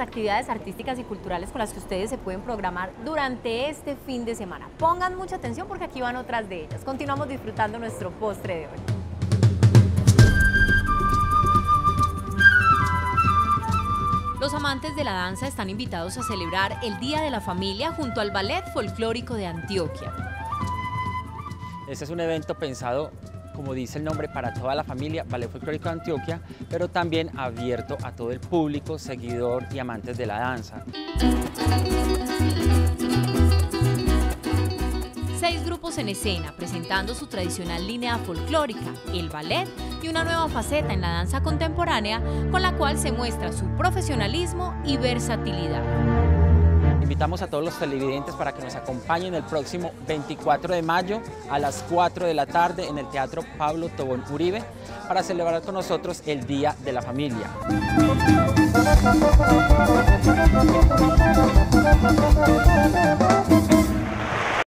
actividades artísticas y culturales con las que ustedes se pueden programar durante este fin de semana. Pongan mucha atención porque aquí van otras de ellas. Continuamos disfrutando nuestro postre de hoy. Los amantes de la danza están invitados a celebrar el Día de la Familia junto al Ballet Folclórico de Antioquia. Este es un evento pensado como dice el nombre, para toda la familia Ballet Folclórico de Antioquia, pero también abierto a todo el público, seguidor y amantes de la danza. Seis grupos en escena presentando su tradicional línea folclórica, el ballet y una nueva faceta en la danza contemporánea con la cual se muestra su profesionalismo y versatilidad. Invitamos a todos los televidentes para que nos acompañen el próximo 24 de mayo a las 4 de la tarde en el Teatro Pablo Tobón Uribe para celebrar con nosotros el Día de la Familia.